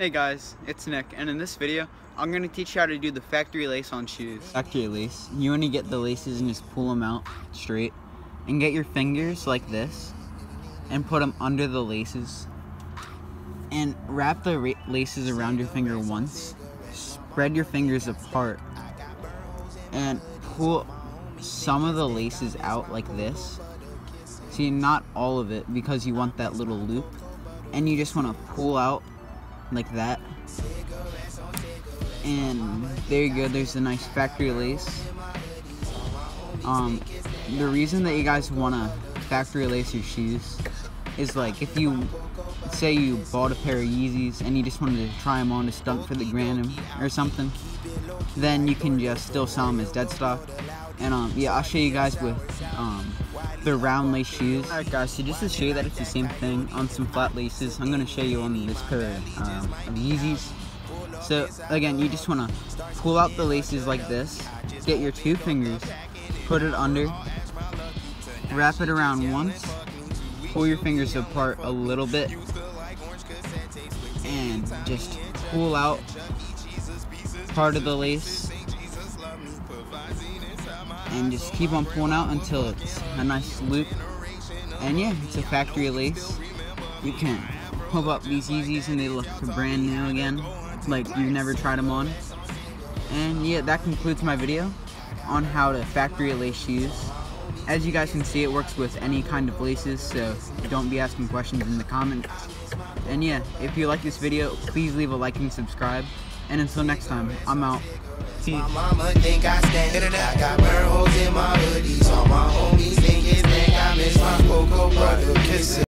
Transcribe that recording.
Hey guys, it's Nick, and in this video, I'm going to teach you how to do the factory lace on shoes. Factory lace, you want to get the laces and just pull them out straight, and get your fingers like this, and put them under the laces, and wrap the laces around your finger once, spread your fingers apart, and pull some of the laces out like this. See, not all of it, because you want that little loop, and you just want to pull out like that. And there you go, there's a nice factory lace. Um, the reason that you guys want to factory lace your shoes is like if you say you bought a pair of Yeezys and you just wanted to try them on to stunt for the gram or something, then you can just still sell them as dead stock. And um, yeah, I'll show you guys with um, the round lace shoes. Alright guys, so just to show you that it's the same thing on some flat laces, I'm going to show you on this pair um, of Yeezys. So again, you just want to pull out the laces like this, get your two fingers, put it under, wrap it around once, pull your fingers apart a little bit, and just pull out part of the lace and just keep on pulling out until it's a nice loop. And yeah, it's a factory lace. You can pull up these Yeezys and they look brand new again, like you've never tried them on. And yeah, that concludes my video on how to factory lace shoes. As you guys can see, it works with any kind of laces, so don't be asking questions in the comments. And yeah, if you like this video, please leave a like and subscribe. And until next time, I'm out. My mama think I stand.